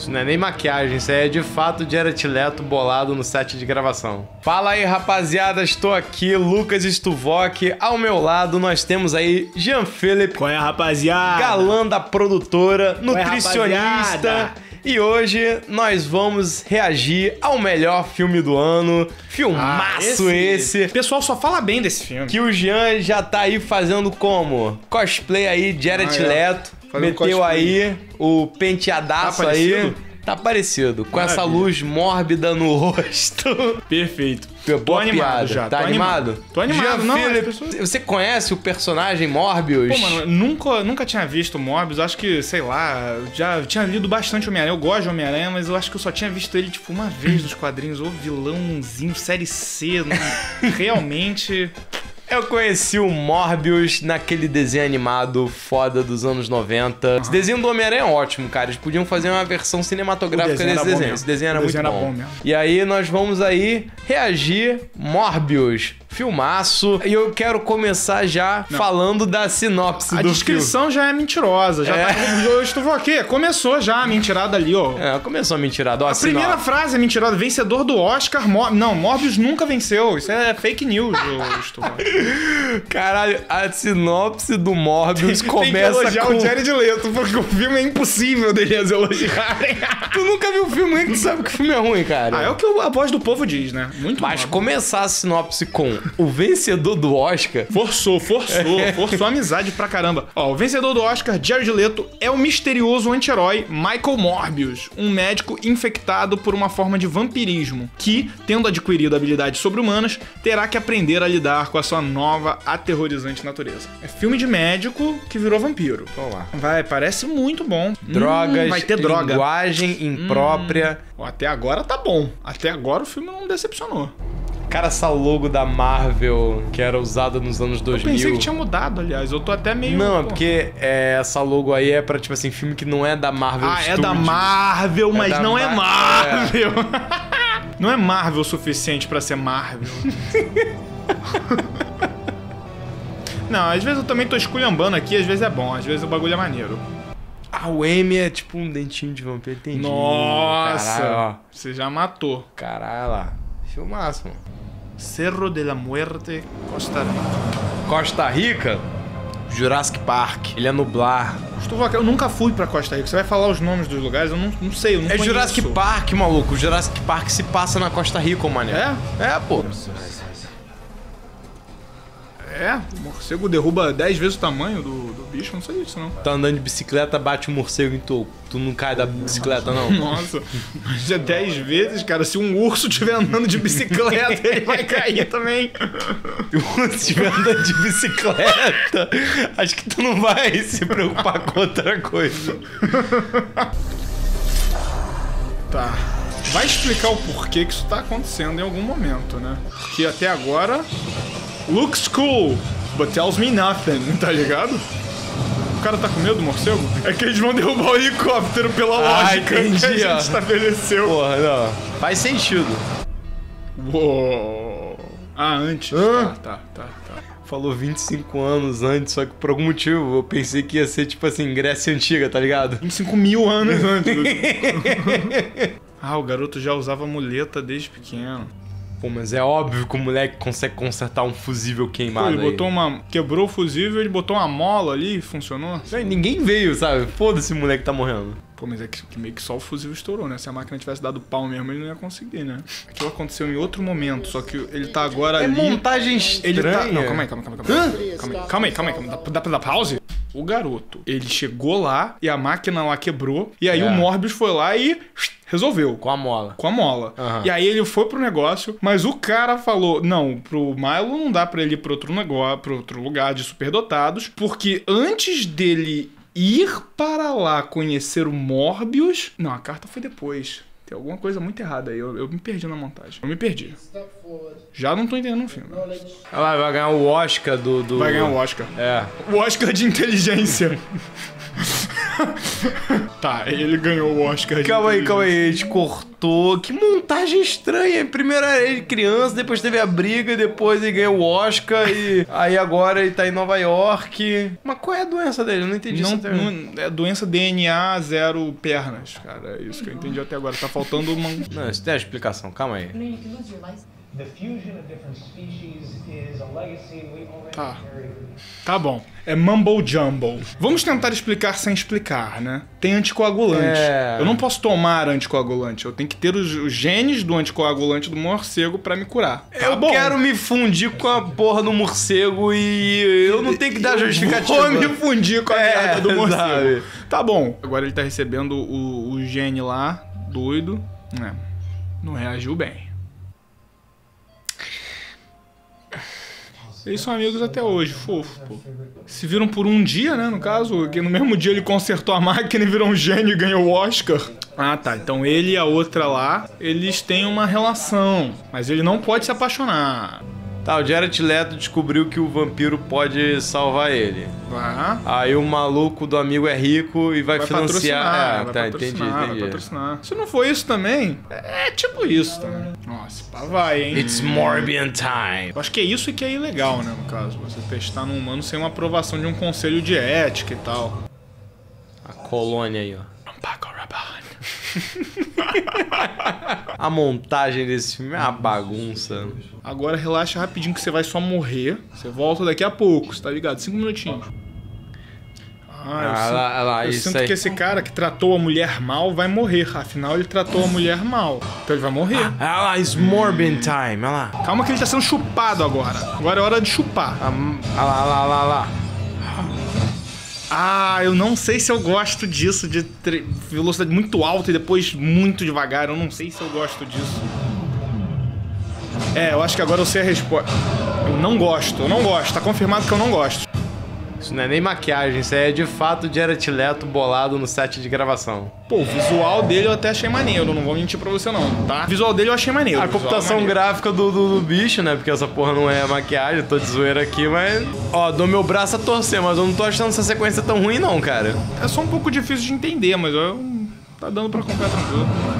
Isso não é nem maquiagem, isso aí é de fato Jared Leto bolado no set de gravação. Fala aí, rapaziada, estou aqui, Lucas Stuvok. Ao meu lado nós temos aí Jean Philip, Qual é, rapaziada? galã da produtora, é, nutricionista. rapaziada? E hoje nós vamos reagir ao melhor filme do ano. Filmaço esse. O pessoal só fala bem desse filme. Que o Jean já tá aí fazendo como? Cosplay aí, Jared Ah, é. Fazendo meteu aí o penteadaço Tá aí. Tá parecido. Com essa Maravilha. luz mórbida no rosto. Perfeito. Boa animado piada. já, Tá tô animado? animado. Tô animado, Jean não, Philip, pessoas- Você conhece o personagem Morbius? Pô, mano, nunca, nunca tinha visto Morbius. Acho que, sei lá, já tinha lido bastante Homem-Aranha. Eu gosto de Homem-Aranha, mas eu acho que eu só tinha visto ele, tipo, uma vez nos quadrinhos. Ô, vilãozinho, série C. não- Realmente. Eu conheci o Morbius naquele desenho animado foda dos anos 90. Esse desenho do Homem-Aranha é ótimo, cara. Eles podiam fazer uma versão cinematográfica desenho desse desenho. Esse desenho era O muito desenho bom. bom mesmo. E aí nós vamos aí reagir Morbius. Filmaço. E eu quero começar já falando da sinopse A do descrição já é mentirosa. Já É. tá. Eu estou aqui. Começou já a mentirada ali, ó. É, começou a mentirada. Ó, A primeira sinopse. frase é mentirosa. Vencedor do Oscar. Mor não, Morbius nunca venceu. Isso é fake news, Estuvão. Caralho, a sinopse do Morbius começa Tem que elogiar com... o Jared Leto, porque o filme é impossível deles elogiarem. Tu nunca viu o filme, é que tu sabe que o filme é ruim, cara? ah, é o que a voz do povo diz, né? Muito Mas começar a sinopse com o vencedor do Oscar. Forçou, forçou, forçou a amizade pra caramba. Ó, o vencedor do Oscar, Jared Leto, é o misterioso anti-herói Michael Morbius, um médico infectado por uma forma de vampirismo, que, tendo adquirido habilidades sobre-humanas, terá que aprender a lidar com a sua nova, aterrorizante natureza. É filme de médico que virou vampiro. Vamos lá. Vai, parece muito bom. Drogas, Hum, vai ter droga. linguagem imprópria. Ó, Até agora tá bom. Até agora o filme não decepcionou. Cara, essa logo da Marvel que era usada nos anos 2000. Pensei que tinha mudado, aliás. Eu tô até meio. Não, é porque é, essa logo aí é pra, tipo assim, filme que não é da Marvel Ah, é Studios. da Marvel, mas da não é Mar- Marvel. não é Marvel o suficiente pra ser Marvel. não, às vezes eu também tô esculhambando aqui, às vezes é bom, às vezes o bagulho é maneiro. Ah, o M é tipo um dentinho de vampiro, entendi. Nossa! Caralho. Você já matou. Caralho lá. Filmaço, mano. Cerro de la Muerte, Costa Rica. Costa Rica, Jurassic Park. Ele é nublar. Eu nunca fui pra Costa Rica. Você vai falar os nomes dos lugares? Eu não, não sei, eu não É conheço. Jurassic Park, maluco. Jurassic Park se passa na Costa Rica, mané. É? É, pô. É? O morcego derruba 10 vezes o tamanho do bicho? Não sei disso, não. Tá andando de bicicleta, bate um morcego em tu. Tu não cai da bicicleta, não. Nossa, mas é 10 vezes, cara. Se um urso estiver andando de bicicleta, ele vai cair também. Se estiver andando de bicicleta, acho que tu não vai se preocupar com outra coisa. Tá. Vai explicar o porquê que isso tá acontecendo em algum momento, né? Que até agora. Looks cool, but tells me nothing, tá ligado? O cara tá com medo do morcego? É que eles vão derrubar o helicóptero pela Ah, lógica que entendi, a gente ó. estabeleceu. Porra, não. Faz sentido. Uou. Ah, antes. Hã? Tá, tá, tá, tá. Falou 25 anos antes, só que por algum motivo eu pensei que ia ser tipo assim, Grécia Antiga, tá ligado? 25 mil anos antes. ah, o garoto já usava muleta desde pequeno. Pô, mas é óbvio que o moleque consegue consertar um fusível Pô, queimado ele aí. botou uma. Quebrou o fusível, ele botou uma mola ali e funcionou. Não, Ninguém veio, sabe? Foda-se o moleque tá morrendo. Pô, mas é que, que meio que só o fusível estourou, né? Se a máquina tivesse dado pau mesmo, ele não ia conseguir, né? Aquilo aconteceu em outro momento, só que ele tá agora É ali. montagem Ele estranha. tá. Não, calma aí, calma aí, calma aí. Calma aí, calma aí, calma aí. Calma aí, calma aí. Dá, dá pra dar pause? O garoto, ele chegou lá e a máquina lá quebrou. E aí É. o Morbius foi lá e resolveu. Com a mola. Com a mola. Aham. E aí ele foi pro negócio, mas o cara falou: não, pro Milo não dá pra ele ir pra outro negócio, pra outro lugar de superdotados, porque antes dele ir para lá conhecer o Morbius. Não, a carta foi depois. Tem alguma coisa muito errada aí. Eu, eu me perdi na montagem. Eu me perdi. Já não tô entendendo o filme. Ela vai ganhar o Oscar do. do... Vai ganhar o Oscar. É. O Oscar de inteligência. tá, ele ganhou o Oscar. Calma aí, calma aí, a gente cortou. Que montagem estranha. Primeiro era ele criança, depois teve a briga, depois ele ganhou o Oscar e aí agora ele tá em Nova York. Mas qual é a doença dele? Eu não entendi Não, isso. até agora. não- é doença DNA zero pernas, cara. É isso que eu entendi até agora. Tá faltando uma. Não, isso tem a explicação, calma aí. I mean, you can lose your license. The fusion of different species is a legacy we already Tá. Tá bom. É mumble jumble. Vamos tentar explicar sem explicar, né? Tem anticoagulante. É. Eu não posso tomar anticoagulante. Eu tenho que ter os, os genes do anticoagulante do morcego pra me curar. Tá eu bom. quero me fundir com a porra do morcego e eu não tenho que dar justificativa. Vou me fundir com a É, merda do morcego. sabe? Tá bom. Agora ele tá recebendo o, o gene lá, doido. É. Não reagiu bem. Eles são amigos até hoje, fofo, pô. Se viram por um dia, né, no caso, que no mesmo dia ele consertou a máquina e virou um gênio e ganhou o Oscar. Ah, tá. Então ele e a outra lá, eles têm uma relação, mas ele não pode se apaixonar. Tá, o Jared Leto descobriu que o vampiro pode salvar ele. Vai. Aí o maluco do amigo é rico e vai, Vai financiar. patrocinar, é, vai tá, patrocinar, entendi, vai entendi. patrocinar. Se não for isso também, é tipo isso também. Nossa, pá, vai, hein? It's Morbian time. Eu acho que é isso que é ilegal, né, no caso. Você testar num humano sem uma aprovação de um conselho de ética e tal. A colônia aí, ó. A montagem desse filme é uma bagunça. Agora relaxa rapidinho que você vai só morrer. Você volta daqui a pouco, você tá ligado? Cinco minutinhos. Ah, eu Ah, sinto, lá, lá, eu sinto que esse cara que tratou a mulher mal vai morrer. Afinal, ele tratou a mulher mal. Então ele vai morrer. Ah lá, it's Morbian time, olha lá. Calma que ele tá sendo chupado agora. Agora é hora de chupar. Ah, ah lá, lá, lá, lá. Ah, eu não sei se eu gosto disso, de velocidade muito alta e depois muito devagar. Eu não sei se eu gosto disso. É, eu acho que agora eu sei a resposta. Eu não gosto, eu não gosto. Tá confirmado que eu não gosto. Isso não é nem maquiagem, isso aí é de fato Jared Leto bolado no set de gravação. Pô, o visual dele eu até achei maneiro, não vou mentir pra você não, tá? O visual dele eu achei maneiro. A computação maneiro. gráfica do, do, do bicho, né? Porque essa porra não é maquiagem, tô de zoeira aqui, mas. Ó, dou meu braço a torcer, mas eu não tô achando essa sequência tão ruim, não, cara. É só um pouco difícil de entender, mas eu... tá dando pra acompanhar tranquilo.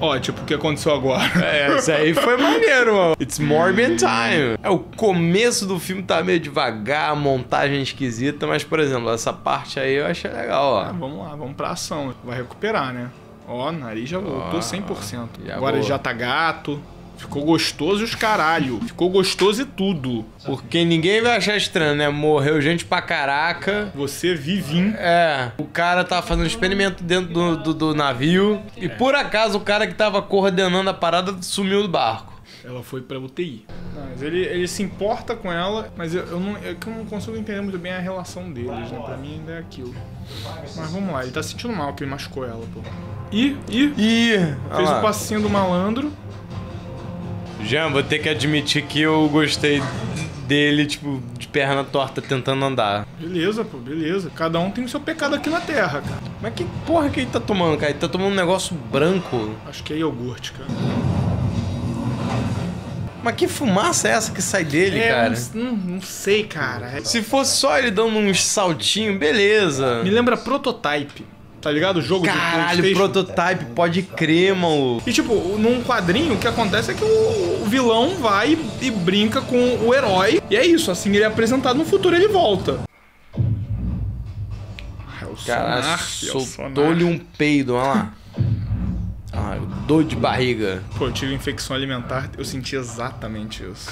Ó, tipo, o que aconteceu agora? É, isso aí foi maneiro, mano. It's Morbian time. É, o começo do filme tá meio devagar, a montagem esquisita, mas, por exemplo, essa parte aí eu achei legal, Ah, ó. vamos lá, vamos pra ação. Vai recuperar, né? Ó, nariz já voltou 100%. já Agora ele boa. já tá gato. Ficou gostoso e os caralho. Ficou gostoso e tudo. Porque ninguém vai achar estranho, né? Morreu gente pra caraca. Você vivinho. É, o cara tava fazendo um experimento dentro do, do, do navio e por acaso o cara que tava coordenando a parada sumiu do barco. Ela foi pra UTI. Mas ele, ele se importa com ela, mas eu, eu não, é que eu não consigo entender muito bem a relação deles, né? Pra mim ainda é aquilo. Mas vamos lá, ele tá sentindo mal que ele machucou ela, pô. Ih, ih, Ih, fez o passinho do malandro. Jean, vou ter que admitir que eu gostei dele, tipo, de perna torta tentando andar. Beleza, pô, beleza. Cada um tem o seu pecado aqui na Terra, cara. Mas que porra que ele tá tomando, cara? Ele tá tomando um negócio branco. Acho que é iogurte, cara. Mas que fumaça é essa que sai dele, É, cara? Não, não, sei, cara. Se fosse só ele dando uns saltinhos, beleza. Me lembra Prototype. Tá ligado? O jogo Caralho, de PlayStation. prototype, pode crer, maluco. E tipo, num quadrinho o que acontece é que o, vilão vai e brinca com o herói. E é isso, assim ele é apresentado no futuro ele volta. Ah, é Cara, é soltou-lhe um peido, olha lá. Ah, dor de barriga. Pô, eu tive infecção alimentar, eu senti exatamente isso.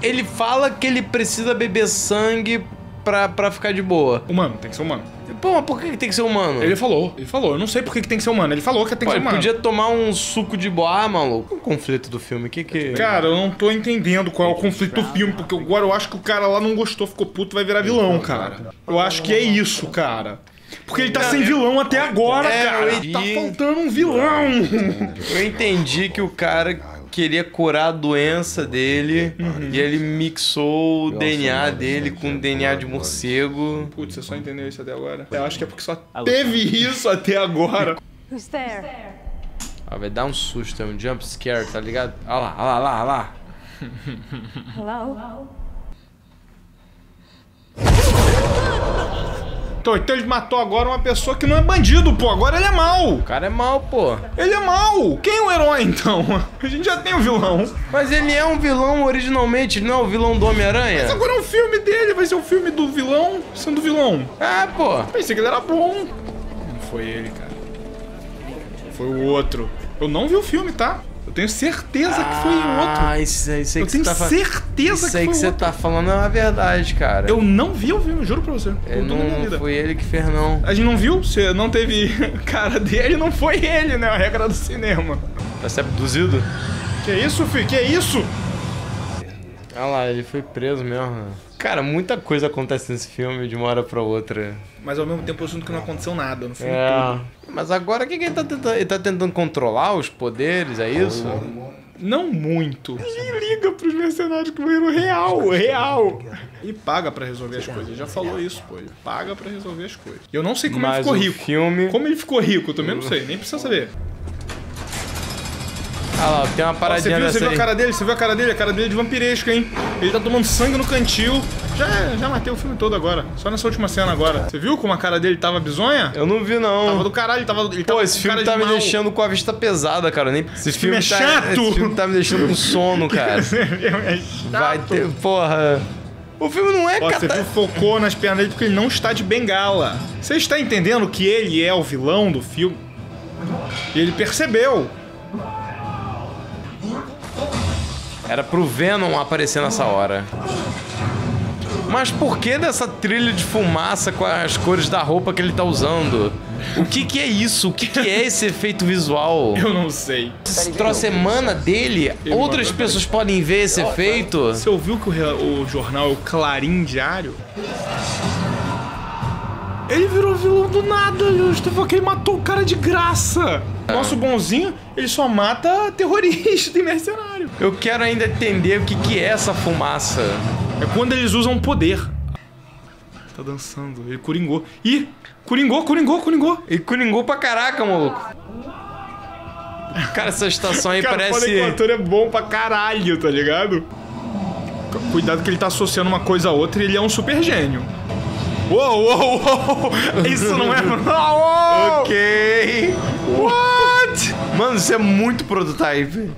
Ele fala que ele precisa beber sangue pra, pra ficar de boa. Humano, tem que ser humano. Pô, mas por que que tem que ser humano? Ele falou, ele falou. Eu não sei por que que tem que ser humano. Ele falou que tem Pô, que ser ele humano. podia tomar um suco de boa, maluco. O conflito do filme, o que que... Cara, eu não tô entendendo qual é o conflito do filme, porque agora eu acho que o cara lá não gostou, ficou puto, vai virar vilão, cara. Eu acho que é isso, cara. Porque ele tá sem vilão até agora, É, cara. Tá faltando um vilão. Eu entendi que o cara queria curar a doença dele e ele mixou o DNA dele com o DNA de morcego. Putz, você só entendeu isso até agora? Eu acho que é porque só teve isso até agora. Who's there? Ah, vai dar um susto, é um jump scare, tá ligado? Olha lá, olha lá, olha lá. Hello? Então, então ele matou agora uma pessoa que não é bandido, pô. Agora ele é mau. O cara é mal, pô. Ele é mau. Quem é o herói, então? A gente já tem o vilão. Mas ele é um vilão originalmente, não é o vilão do Homem-Aranha? Mas agora é um filme dele. Vai ser um filme do vilão sendo vilão. É, pô. Pensei que ele era bom. Não foi ele, cara. Foi o outro. Eu não vi o filme, tá? Eu tenho certeza que foi o outro. Ah, isso, aí- isso aí Eu que você tenho tá fa- certeza Isso aí que que foi você o outro. tá falando é uma verdade, cara. Eu não vi o filme, juro pra você. A minha não vida. foi ele que fez, não. A gente não viu? Você não teve cara dele, não foi ele, né? A regra do cinema. Vai ser abduzido? Que isso, filho? Que isso? Ah lá, ele foi preso mesmo. Cara, muita coisa acontece nesse filme de uma hora pra outra. Mas ao mesmo tempo eu sinto que não aconteceu nada no filme É. todo. Mas agora o que, que ele tá tentando? Ele tá tentando controlar os poderes, é isso? Não muito. Ninguém liga pros mercenários que morreram real, real. E paga pra resolver as coisas. Ele já falou isso, pô. Ele paga pra resolver as coisas. E eu não sei como ele Mas ficou o rico. filme. Como ele ficou rico, eu também não sei. Nem precisa saber. Ah lá, tem uma Ó, Você paradinha viu, você viu a aí. cara dele? Você viu a cara dele? A cara dele é de vampiresco, hein? Ele tá tomando sangue no cantil. Já, já matei o filme todo agora. Só nessa última cena agora. Você viu como a cara dele tava bizonha? Eu não vi, não. Tava do caralho, ele tava, ele tava Pô, esse com filme tá de me mal. deixando com a vista pesada, cara. Nem... Esse, filme é tá... chato. Esse filme tá me deixando com sono, cara. é Vai ter. Porra. O filme não é Ó, você viu, focou nas pernas dele porque ele não está de bengala. Você está entendendo que ele é o vilão do filme? E ele percebeu. Era pro Venom aparecer nessa hora. Mas por que dessa trilha de fumaça com as cores da roupa que ele tá usando? O que que é isso? O que que é esse efeito visual? Eu não sei. Esse troço emana dele? Outras manda pessoas podem ver esse efeito? Você ouviu que o, o jornal é o Clarim Diário? Ele virou vilão do nada, justo porque ele matou o cara de graça. Nosso bonzinho, ele só mata terrorista e mercenário. Eu quero ainda entender o que que é essa fumaça. É quando eles usam poder. Tá dançando, ele coringou. Ih, coringou, coringou, coringou. E coringou pra caraca, maluco. Cara, essa estação aí Cara, parece... o ator é bom pra caralho, tá ligado? Cuidado que ele tá associando uma coisa a outra e ele é um super gênio. Uou, uou, uou! Isso não é. Ok. What? Mano, isso é muito prototype.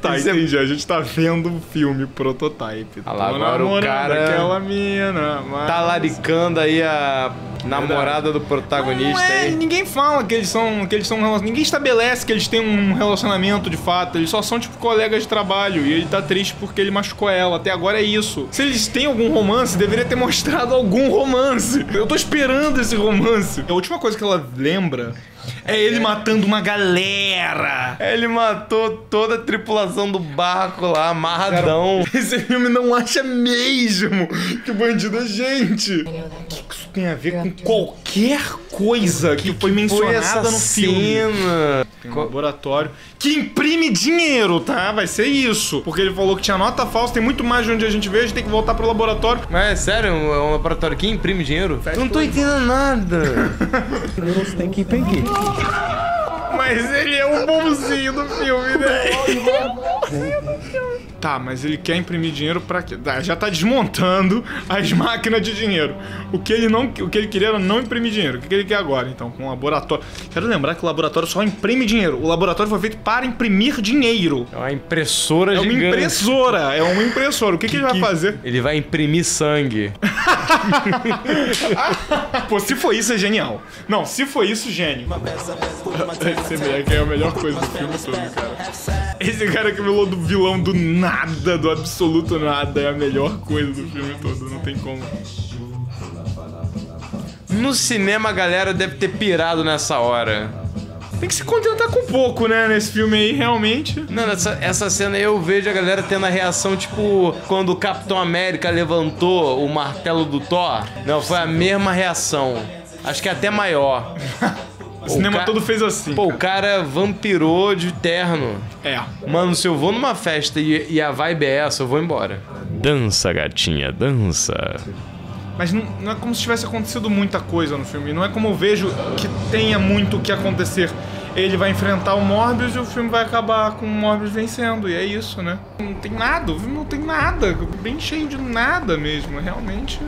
Tá, Isso é- entendi. A gente tá vendo o filme Prototype. Ah lá, Tô agora o cara aquela mina, mas... Tá laricando aí a namorada do protagonista Não é, aí. ninguém fala que eles são. Que eles são relacion- Ninguém estabelece que eles têm um relacionamento de fato. Eles só são, tipo, colegas de trabalho. E ele tá triste porque ele machucou ela. Até agora é isso. Se eles têm algum romance, deveria ter mostrado algum romance. Eu tô esperando esse romance. A última coisa que ela lembra é ele matando uma galera. Ele matou toda a tripulação do barco lá, amarradão. Esse filme não acha mesmo que o bandido é gente. O que isso tem a ver com qualquer coisa que, foi Foi mencionada essa no filme? cena. Tem um laboratório que imprime dinheiro, tá? Vai ser isso. Porque ele falou que tinha nota falsa, tem muito mais de onde a gente vê, a gente tem que voltar pro laboratório. Mas é sério, é um laboratório que imprime dinheiro? Eu não tô entendendo nada. little stinky pinky. Mas ele é o bonzinho do filme, né? Tá, mas ele quer imprimir dinheiro pra quê? Tá, já tá desmontando as máquinas de dinheiro. O que ele não, o que ele queria era não imprimir dinheiro. O que ele quer agora, então, com o laboratório? Quero lembrar que o laboratório só imprime dinheiro. O laboratório foi feito para imprimir dinheiro. É uma impressora É uma gigante. impressora, é uma impressora. O que, que, ele vai fazer? Ele vai imprimir sangue. Pô, se foi isso, é genial. Não, se foi isso, gênio. Esse é a melhor coisa do filme todo, cara. Esse cara que vilou do vilão do nada, do absoluto nada, é a melhor coisa do filme todo, não tem como. No cinema a galera deve ter pirado nessa hora. Tem que se contentar com pouco, né, nesse filme aí, realmente. Não, essa, essa cena aí eu vejo a galera tendo a reação, tipo, quando o Capitão América levantou o martelo do Thor. Não, foi a mesma reação. Acho que até maior. O cinema ca- todo fez assim. Pô, o cara vampirou de terno. É. Mano, se eu vou numa festa e, e a vibe é essa, eu vou embora. Dança, gatinha, dança. Mas não, não é como se tivesse acontecido muita coisa no filme. Não é como eu vejo que tenha muito o que acontecer. Ele vai enfrentar o Morbius e o filme vai acabar com o Morbius vencendo. E é isso, né? Não tem nada, o filme não tem nada. Bem cheio de nada mesmo. Realmente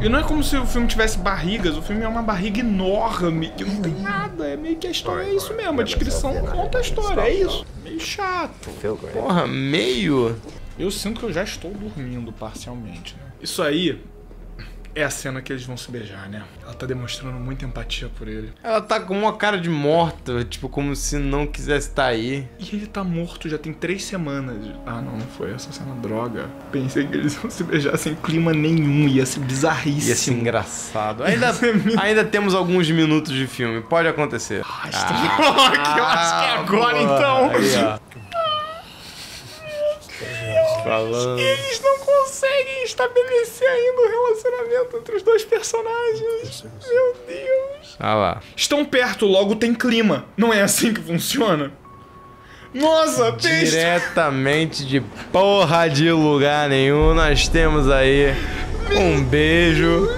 E não é como se o filme tivesse barrigas, o filme é uma barriga enorme, que não tem nada. É meio que a história é isso mesmo, a descrição conta a história, é isso. Meio chato. Porra, meio. Eu sinto que eu já estou dormindo parcialmente, né? Isso aí é a cena que eles vão se beijar, né? Ela tá demonstrando muita empatia por ele. Ela tá com uma cara de morta, tipo, como se não quisesse estar aí. E ele tá morto já tem três semanas. Ah, não, não foi essa cena, droga. Pensei que eles iam se beijar sem clima nenhum, ia ser bizarríssimo. Ia ser engraçado. Ainda, ainda temos alguns minutos de filme, pode acontecer. Ah, eu acho que é agora então. Aí, ó. Falando. Eles não conseguem estabelecer ainda o relacionamento entre os dois personagens. Meu Deus. Ah lá. Estão perto, logo tem clima. Não é assim que funciona? Nossa, Diretamente de porra de lugar nenhum, nós temos aí um beijo.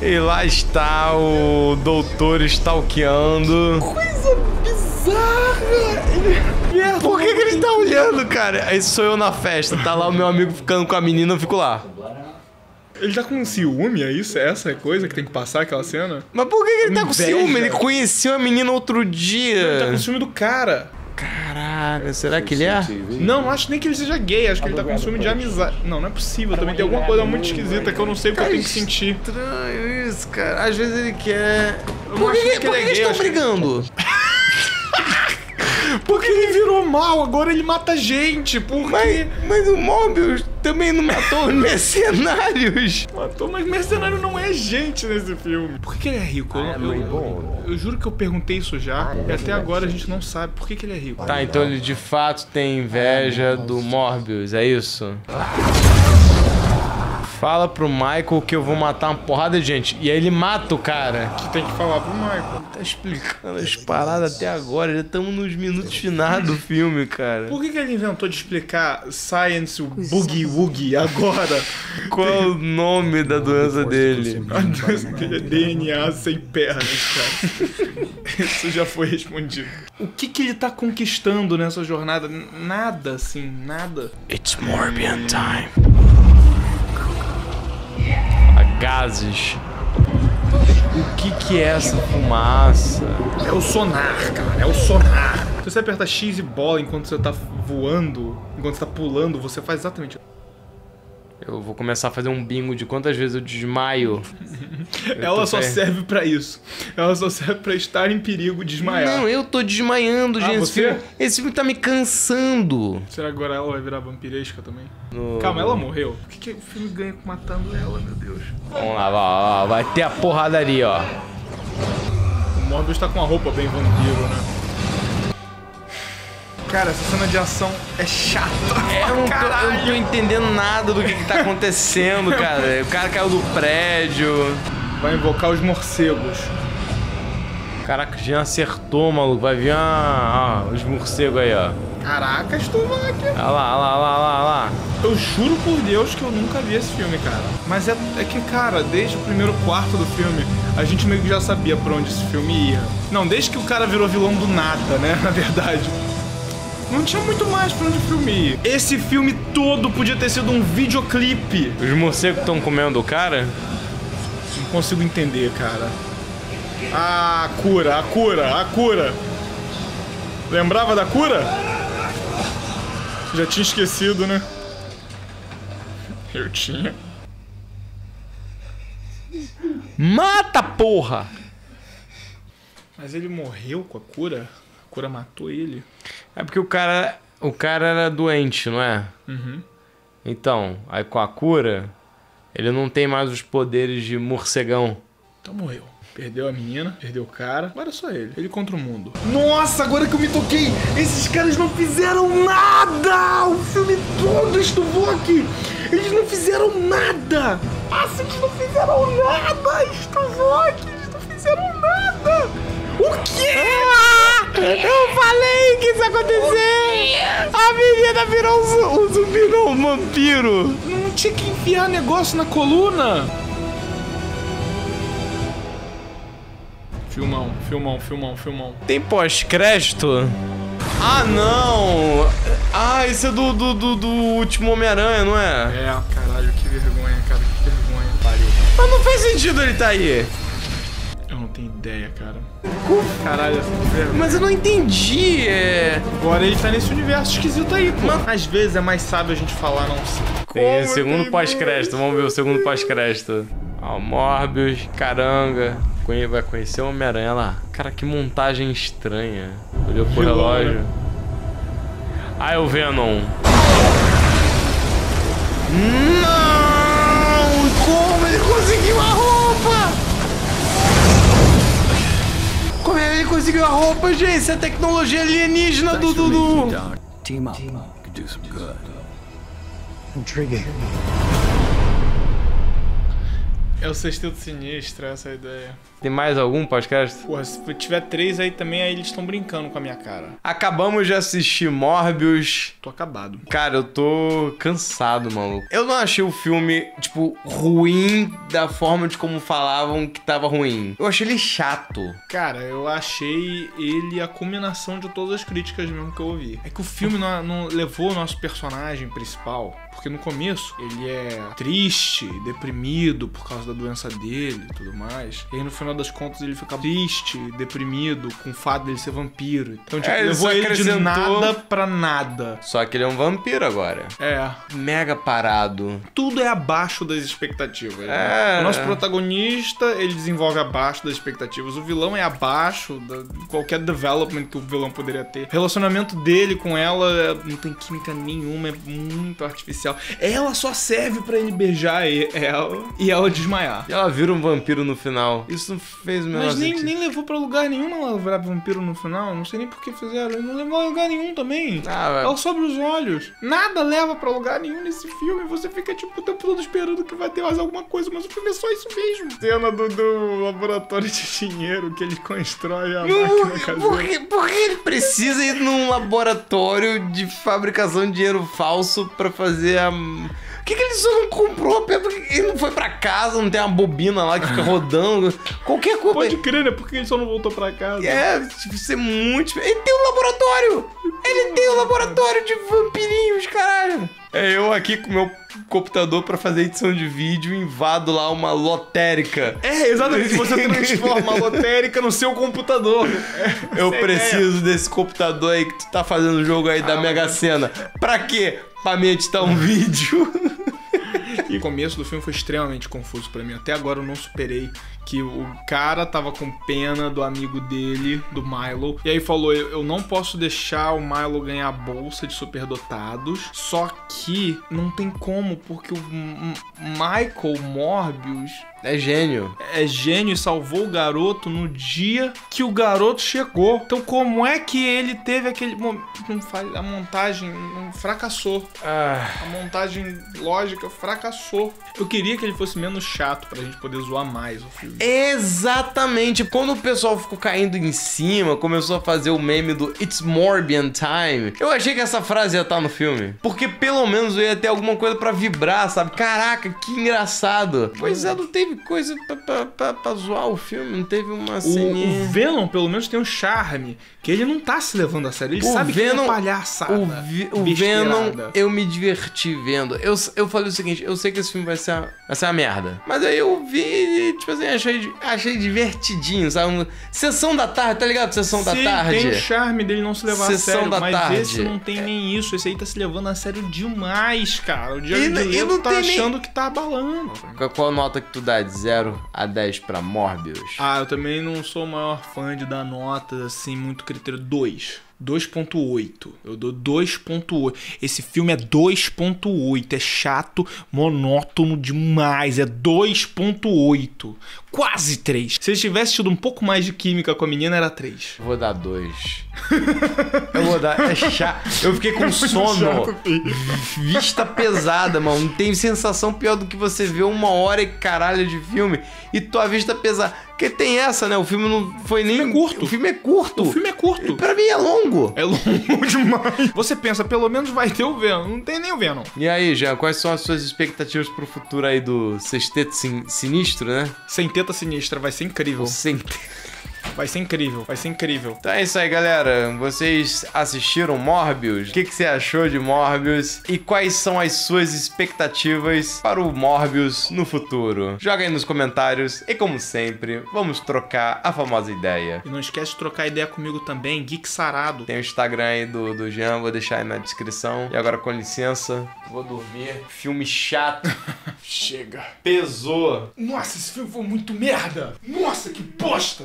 E lá está o doutor stalkeando. coisa bizarra. Ele... Por que, que ele tá olhando, cara? Esse sou eu na festa, tá lá o meu amigo ficando com a menina, eu fico lá. Ele tá com ciúme, é isso? É essa coisa que tem que passar aquela cena? Mas por que, que ele tá com Inveja. ciúme? Ele conheceu a menina outro Ele tá dia. com ciúme do cara. Caraca, será que ele é? Não, não acho nem que ele seja gay, acho que ele tá com ciúme de amizade. Não, não é possível, também tem alguma coisa muito esquisita que eu não sei o que eu tenho que sentir. Estranho isso, cara. Às vezes ele quer. não Por que, que por ele que é eles gay, estão que- brigando? Porque ele virou mal, agora ele mata gente, por quê? Mas, mas o Mobius também não matou os mercenários. Matou, mas mercenário não é gente nesse filme. Por que, que ele é rico? Eu, eu, eu- eu juro que eu perguntei isso já, e até agora a gente não sabe por que, que ele é rico. Tá, então ele de fato tem inveja do Morbius, é isso? Fala pro Michael que eu vou matar uma porrada de gente. E aí ele mata o cara. Tem que falar pro Michael. Tá explicando as paradas até agora. Já estamos nos minutos finais do filme, cara. Por que, que ele inventou de explicar Science Boogie Woogie agora? Qual é o nome da doença dele? A doença dele é DNA sem pernas, cara. Isso já foi respondido. O que, que ele tá conquistando nessa jornada? Nada, assim, nada. It's Morbian time. Gases. O que que é essa fumaça? É o sonar, cara, é o sonar. Se você aperta X e bola enquanto você tá voando, enquanto você tá pulando, você faz exatamente. Eu vou começar a fazer um bingo de quantas vezes eu desmaio. Eu Ela só fe- serve pra isso. Ela só serve pra estar em perigo de desmaiar. Não, eu tô desmaiando, gente. Esse você? filme, esse filme tá me cansando. Será que agora ela vai virar vampiresca também? No- Calma, ela morreu. O que, que o filme ganha com matando ela, meu Deus? Vamos lá, vai, vai, vai ter a porradaria, ó. O Morbius tá com uma roupa bem vampiro, né? Cara, essa cena de ação é chata. É, eu não, tô, eu não tô entendendo nada do que, que tá acontecendo, cara. O cara caiu do prédio. Vai invocar os morcegos. Caraca, Jean acertou, maluco. Vai vir ah, ah, os morcegos aí, ó. Vai aqui. Olha lá, olha lá, olha lá, olha lá. Eu juro por Deus que eu nunca vi esse filme, cara. Mas é, é que, cara, desde o primeiro quarto do filme, a gente meio que já sabia pra onde esse filme ia. Não, desde que o cara virou vilão do nada, né? Na verdade. Não tinha muito mais pra onde ia. Esse filme todo podia ter sido um videoclipe. Os morcegos estão comendo o cara? Não consigo entender, cara. Ah, a cura, a cura, a cura. Lembrava da cura? Já tinha esquecido, né? Eu tinha. Mata, porra! Mas ele morreu com a cura? A cura matou ele? É porque o cara, o cara era doente, não é? Uhum. Então, aí com a cura, ele não tem mais os poderes de morcegão. Então morreu. Perdeu a menina, perdeu o cara. Agora é só ele. Ele contra o mundo. Nossa, agora que eu me toquei, esses caras não fizeram nada! O filme todo estuvou aqui. Eles não fizeram nada! Nossa, eles não fizeram nada! Estuvou aqui, eles não fizeram nada! O quê? Eu falei que isso ia acontecer! A menina virou um, um zumbi, não, um vampiro! Não tinha que enfiar negócio na coluna! Filmão, filmão, filmão, filmão. Tem pós-crédito? Ah, não! Ah, esse é do, do, do, do último Homem-Aranha, não é? É, caralho, que vergonha, cara, que vergonha. Pariu. Mas no faz sentido ele tá aí? Eu não tenho ideia, cara. Caralho, essa. Mas eu não entendi. É... Agora ele tá nesse universo esquisito aí, pô. Às vezes é mais sábio a gente falar não sei. Tem o segundo pós-crédito, vamos ver o segundo pós-crédito. Ó, Morbius, Caranga. Vai conhecer o Homem-Aranha lá. Cara, que montagem estranha. Olhou pro relógio. né? Ah, é o Venom. Não! Como ele conseguiu conseguiu a roupa, gente? Isso é tecnologia alienígena do Dudu. Team up. Could do some good. Intriguing. É o sexteto sinistro, essa é a ideia. Tem mais algum podcast? Porra, se tiver três aí também, aí eles estão brincando com a minha cara. Acabamos de assistir Morbius. Tô acabado. Cara, eu tô cansado, maluco. Eu não achei o filme, tipo, ruim da forma de como falavam que tava ruim. Eu achei ele chato. Cara, eu achei ele a culminação de todas as críticas mesmo que eu ouvi. É que o filme não, não levou o nosso personagem principal, porque no começo ele é triste, deprimido por causa da doença dele e tudo mais. E aí no final das contas ele fica triste, deprimido com o fato dele ser vampiro. Então, tipo, É, levou ele de acrescentou- nada pra nada. Só que ele é um vampiro agora. É, Mega parado. tudo é abaixo das expectativas. né? É. O nosso protagonista, ele desenvolve abaixo das expectativas. O vilão é abaixo da- de qualquer development que o vilão poderia ter. O relacionamento dele com ela é- não tem química nenhuma, é muito artificial. Ela só serve pra ele beijar e- ela e ela desmaiar. E ela vira um vampiro no final. Isso não fez o menor Mas nem, nem levou pra lugar nenhum ela virar vampiro no final. Não sei nem por que fizeram. Ele Não levou a lugar nenhum também. Ah, Ela sobre os olhos. Nada leva pra lugar nenhum nesse filme. Você fica, tipo, o tempo todo esperando que vai ter mais alguma coisa. Mas o filme é só isso mesmo. Cena do, do laboratório de dinheiro que ele constrói a máquina Por, que, por que ele precisa ir num laboratório de fabricação de dinheiro falso pra fazer a. Por que, que ele só não comprou? Por que ele não foi pra casa? Não tem uma bobina lá que fica rodando? Qualquer coisa. Pode crer, né? Porque ele só não voltou pra casa. É, tipo, ser muito. Ele tem um laboratório! Ele tem um laboratório de vampirinhos, caralho! É eu aqui com meu computador pra fazer edição de vídeo invado lá uma lotérica. É, exatamente. Você transforma a lotérica no seu computador. Eu é a preciso desse computador aí que tu tá fazendo o jogo aí da Mega Sena. Pra quê? Pra me editar um vídeo. E o começo do filme foi extremamente confuso pra mim. Até agora eu não superei que o cara tava com pena do amigo dele, do Milo. E aí falou: eu, não posso deixar o Milo ganhar a bolsa de superdotados. Só que não tem como, porque o Michael Morbius É gênio. é gênio e salvou o garoto no dia que o garoto chegou. Então, como é que ele teve aquele. A montagem fracassou. Ah, A montagem lógica fracassou. Eu queria que ele fosse menos chato pra gente poder zoar mais o filme. Exatamente. Quando o pessoal ficou caindo em cima, começou a fazer o meme do It's Morbian Time. Eu achei que essa frase ia estar no filme. Porque pelo menos eu ia ter alguma coisa pra vibrar, sabe? Caraca, que engraçado. Pois é, não teve coisa pra, pra, pra- pra zoar o filme. Não teve uma O, ceninha. o Venom, pelo menos, tem um charme que ele não tá se levando a sério. Ele O sabe que Venom- ele é palhaçada. O, Vi- o. Venom, eu me diverti vendo. Eu, eu falei o seguinte, eu sei que esse filme vai ser, uma, vai ser uma merda. Mas aí eu vi e, tipo assim, achei, achei divertidinho, sabe? Sessão da tarde, tá ligado? Sessão da Sim, tarde. tem o charme dele não se levar Sessão a sério, da mas tarde. esse não tem nem isso. Esse aí tá se levando a sério demais, cara. O E Jared não- e Leto não tá tem nem- achando que tá abalando. Qual, qual nota que tu dá de 0 a 10 pra Morbius? Ah, eu também não sou o maior fã de dar notas assim, muito critério. 2. 2.8. Eu dou 2.8. Esse filme é 2.8. É chato, monótono demais. É 2.8. Quase 3. Se ele tivesse tido um pouco mais de química com a menina, era 3. Eu vou dar 2. eu vou dar. É chato. Eu fiquei com sono. Vista pesada, mano. Não tem sensação pior do que você ver uma hora e caralho de filme e tua vista pesada. Porque tem essa, né? O filme não foi nem. filme é curto. O filme é curto. O filme é curto. Pra mim é longo. É longo demais. Você pensa, pelo menos vai ter o Venom. Não tem nem o Venom. E aí, Jean, quais são as suas expectativas pro futuro aí do Sexteto Sin- Sinistro, né? Sem teta sinistra, vai ser incrível. Sem... Vai ser incrível, vai ser incrível. Então é isso aí, galera. Vocês assistiram Morbius? O que, que você achou de Morbius? E quais são as suas expectativas para o Morbius no futuro? Joga aí nos comentários e, como sempre, vamos trocar a famosa ideia. E não esquece de trocar ideia comigo também, Geek Sarado. Tem o Instagram aí do, do Jean, vou deixar aí na descrição. E agora, com licença, vou dormir. Filme chato. Chega. Pesou. Nossa, esse filme foi muito merda. Nossa, que bosta.